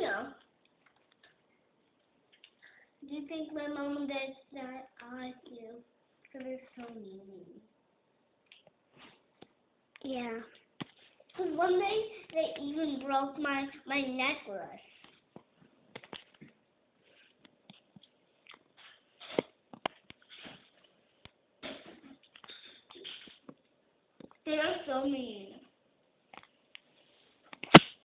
know. Do you think my mom and dad that I do? Because they're so mean. Yeah. Because one day they even broke my my necklace. They are so mean.